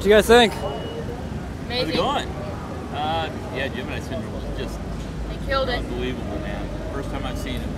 What do you guys think? Amazing. How's it going? Uh, yeah, Gemini Syndrome was just They killed it. unbelievable, man. First time I've seen him.